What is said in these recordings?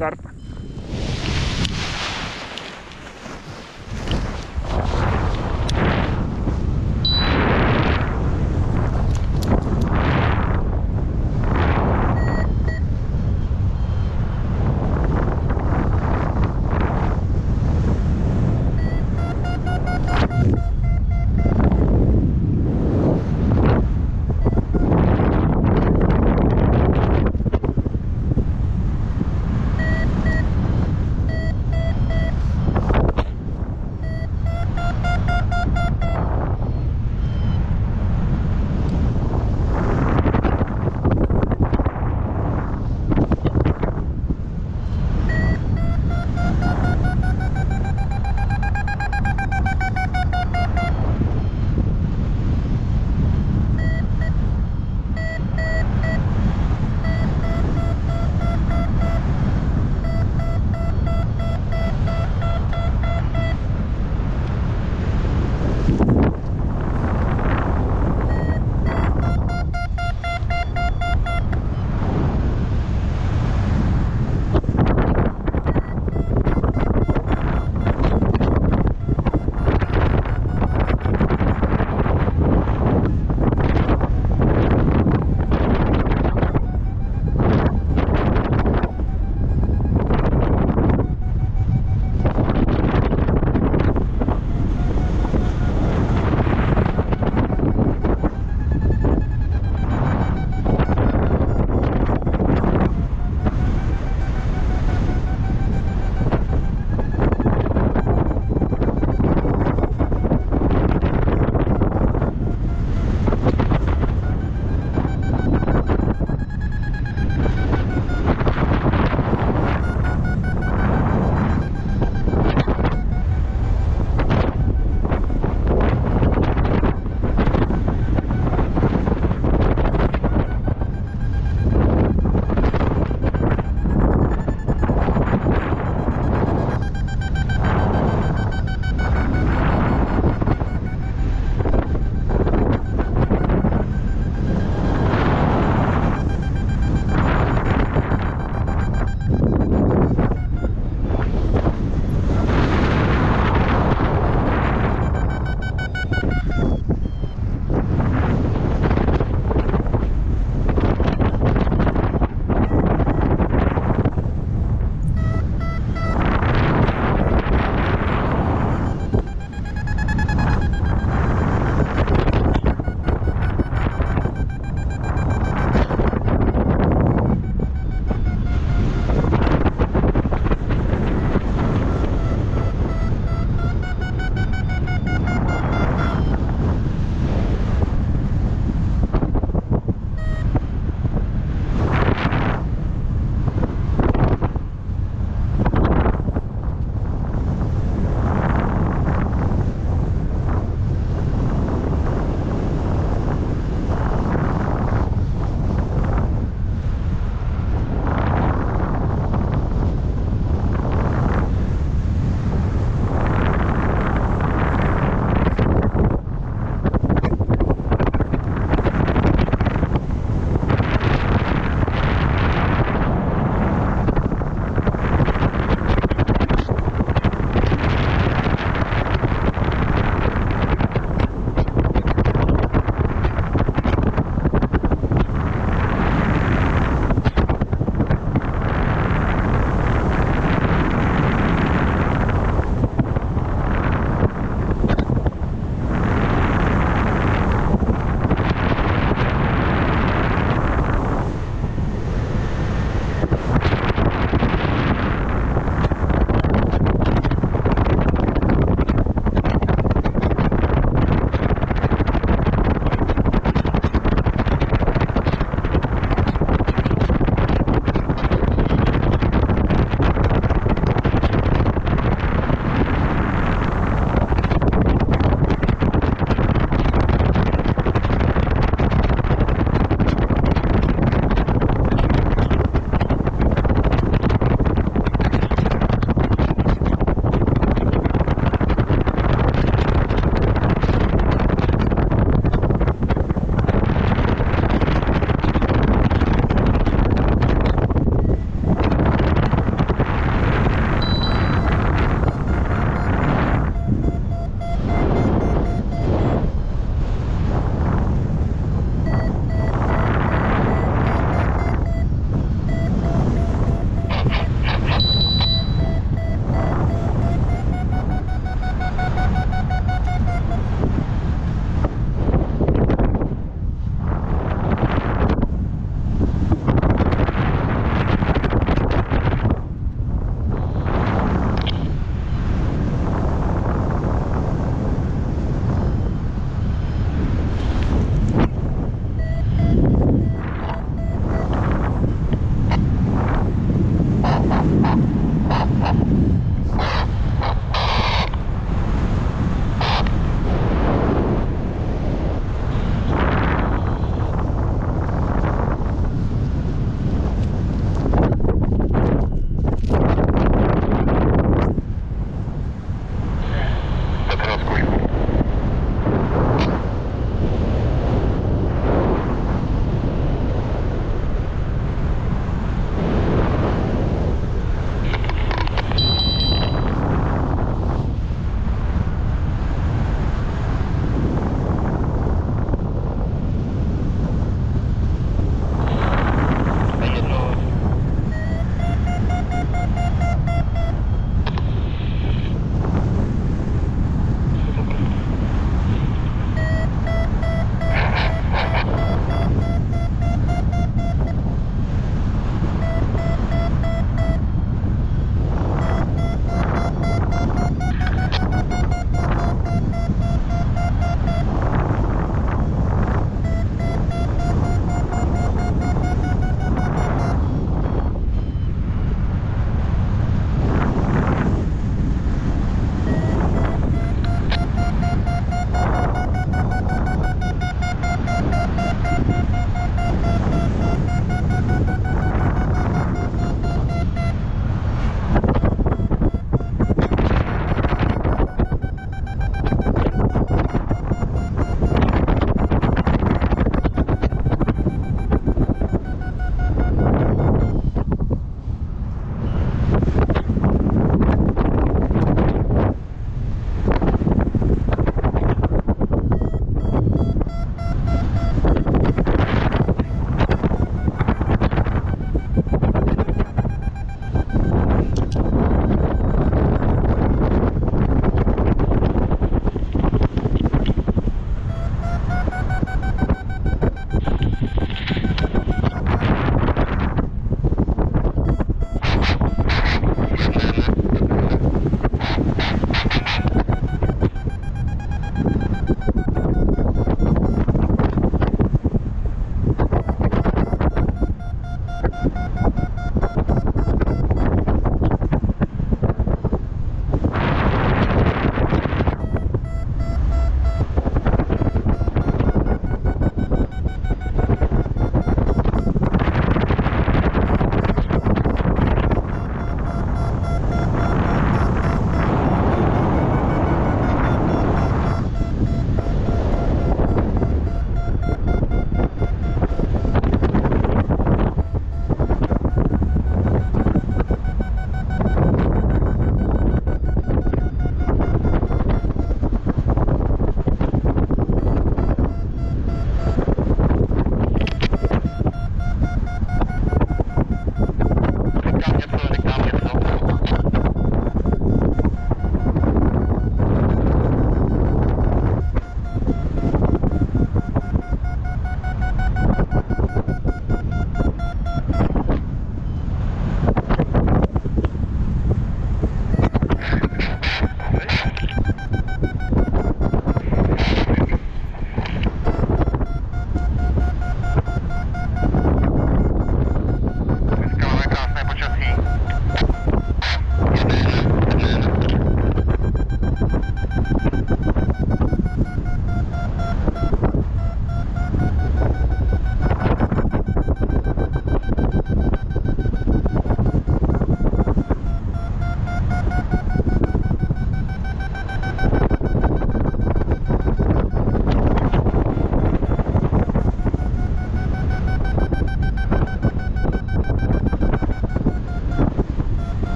Starpan.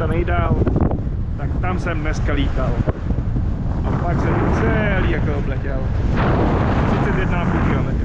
Ta nejdál, tak tam jsem dneska lítal. A pak jsem celý jako obletěl. 31,5 km.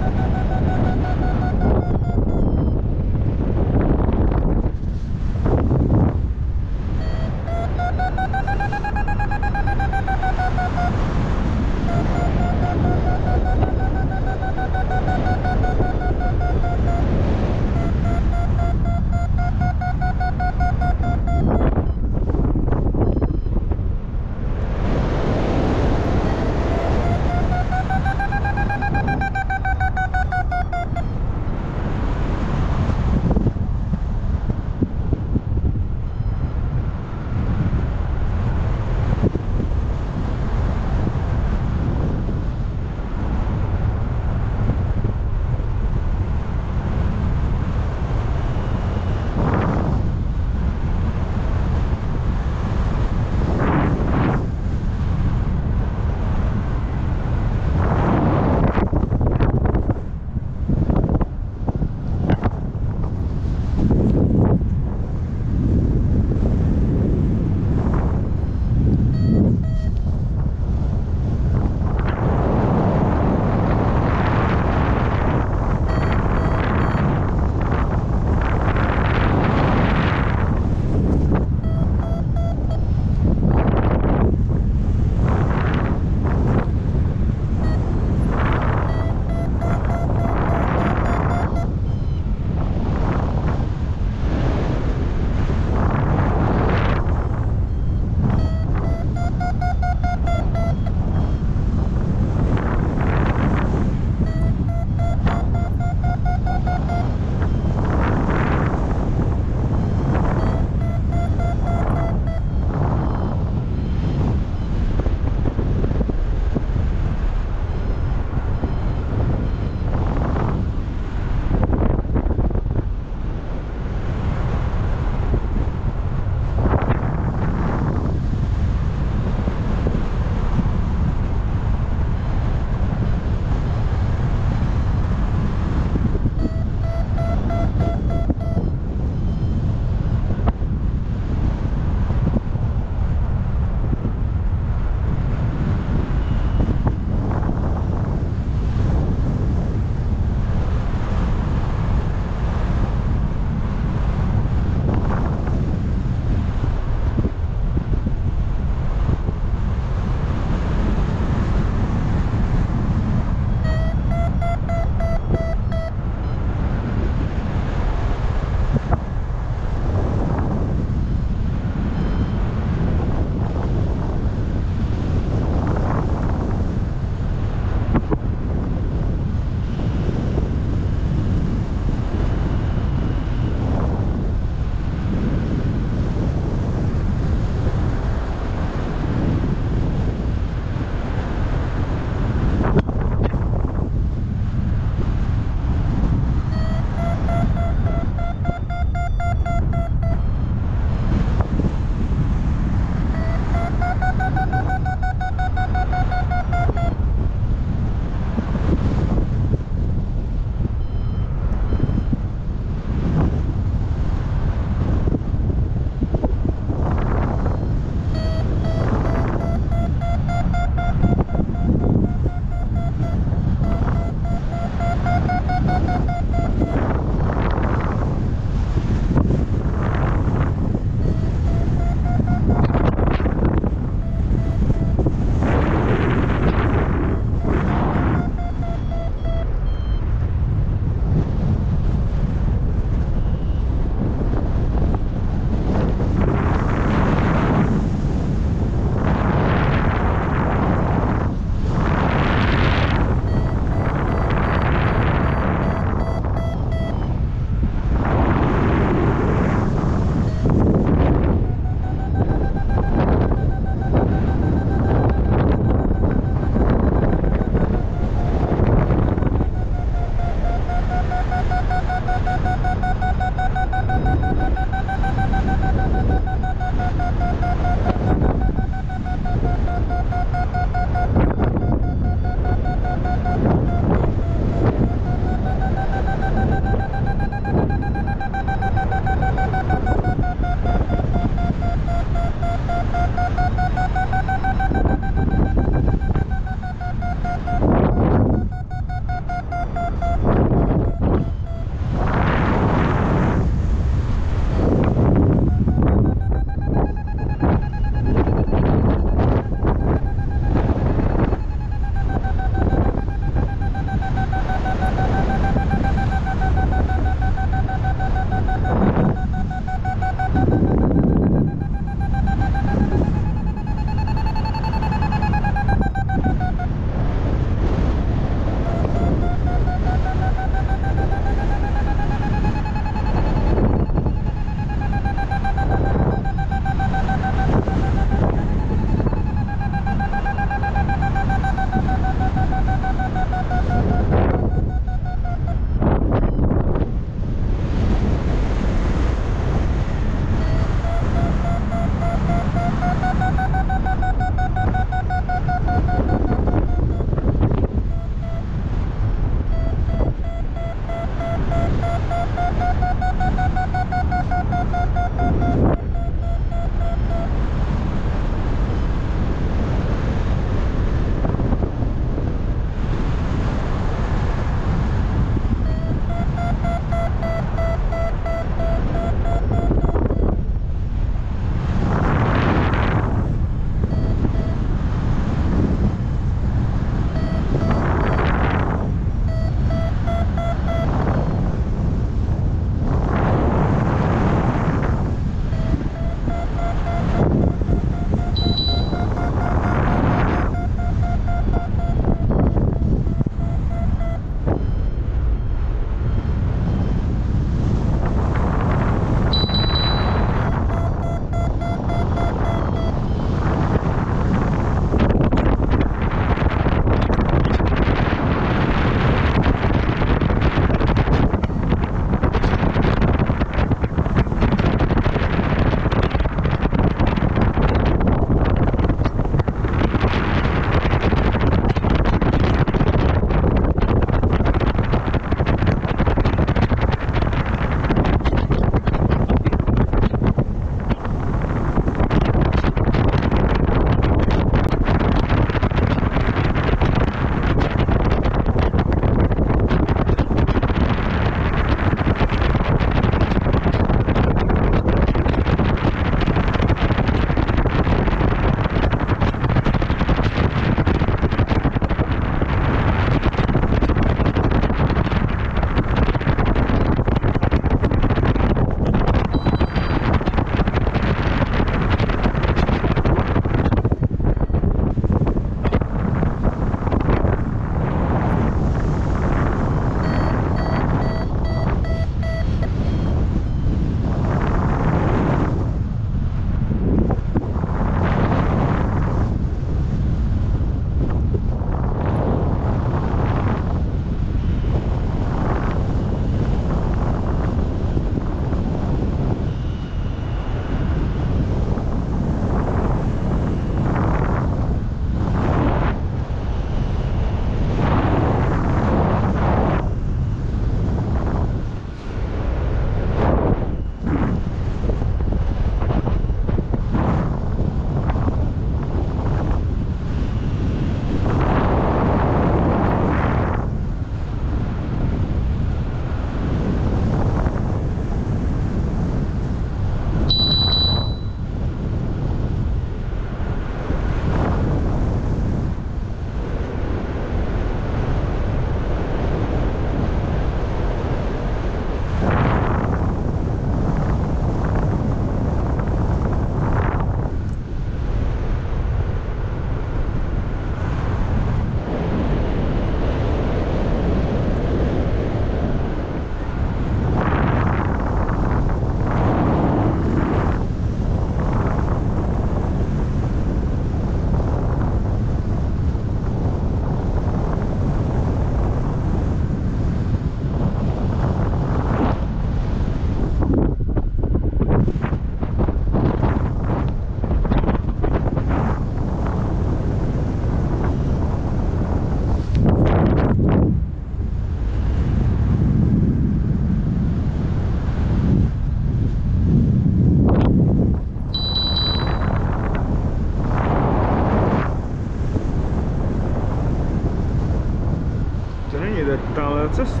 процесс